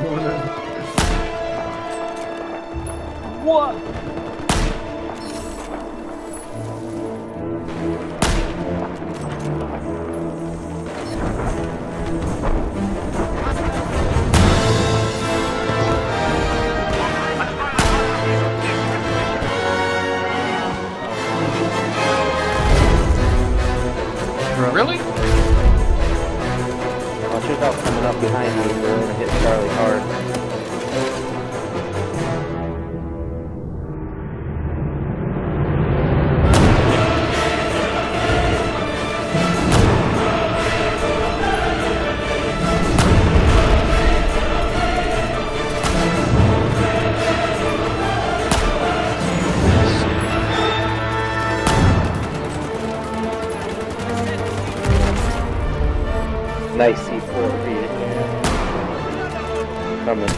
corner. What? Really? Watch yourself coming up behind you. We're gonna hit Charlie hard. Nice C4 for you. Coming.